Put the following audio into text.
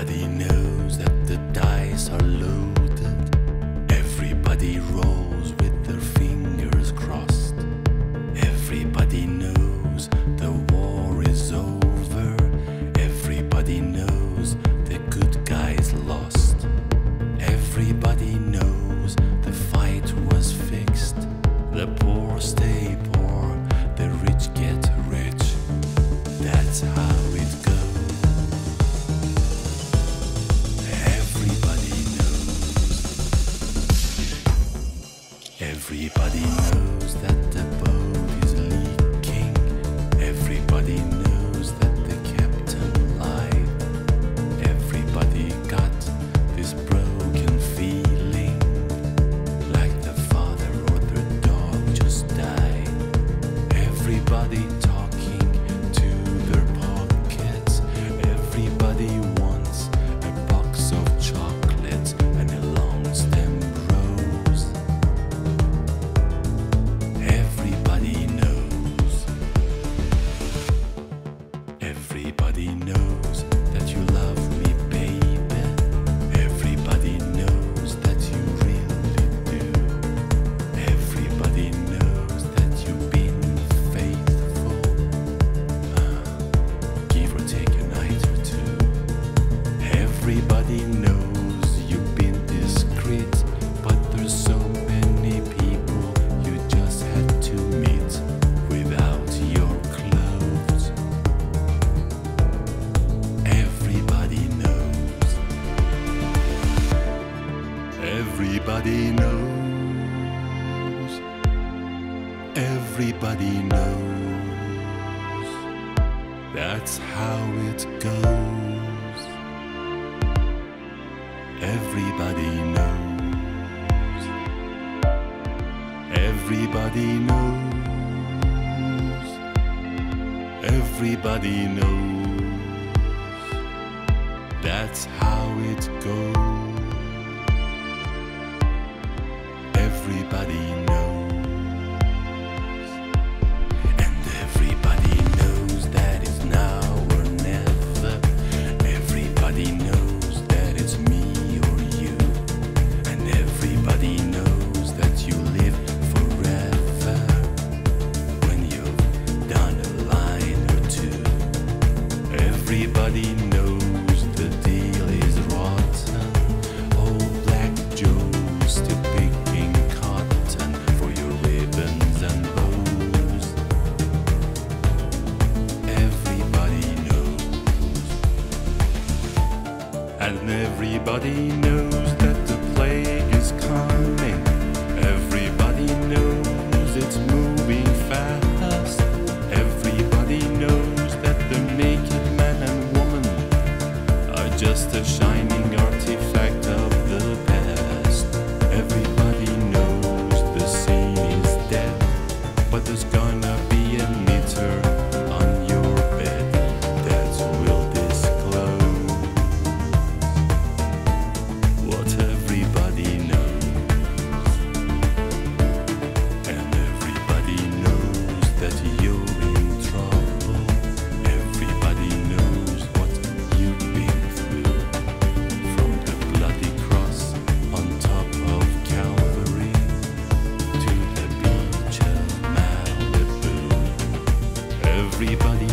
Everybody knows that the dice are loaded. Everybody rolls. Everybody knows. Everybody knows. That's how it goes. Everybody knows. Everybody knows. Everybody knows. That's how it goes. Everybody knows the deal is rotten. Old Black Joe's still picking cotton for your ribbons and bows. Everybody knows. And everybody knows. Everybody.